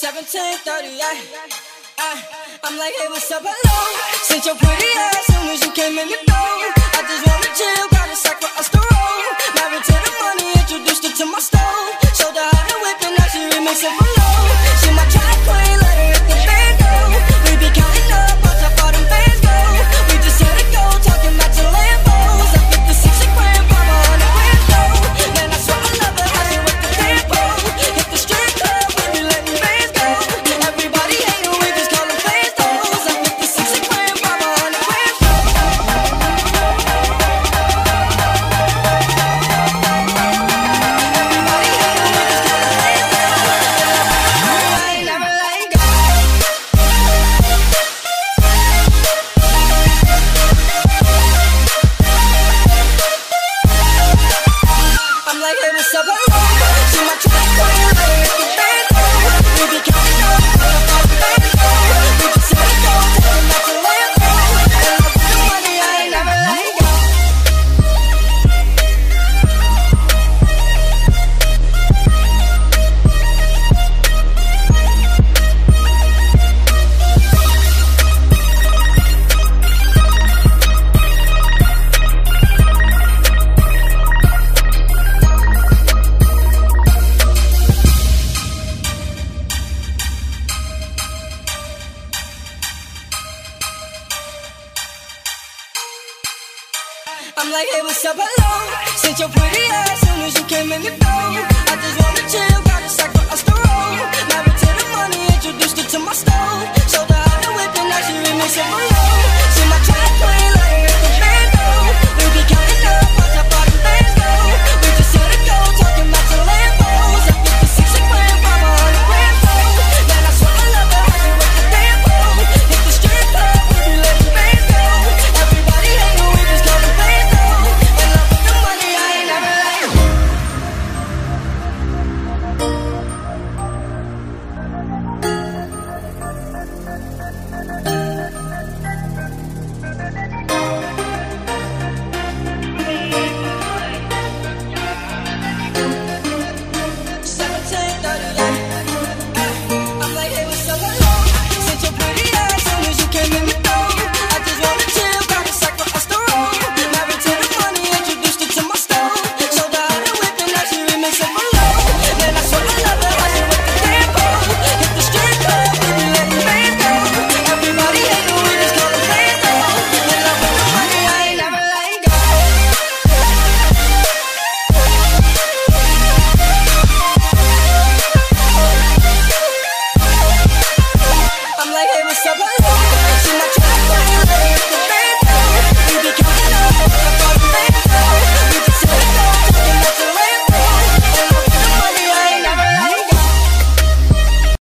1738. I, I'm like, hey, what's up? Hello. Since your pretty ass, soon as you came in the She my true queen, baby, baby, baby, baby, baby, baby, baby, baby, baby, I'm like, hey, what's up? Hello. Sit your pretty ass soon as you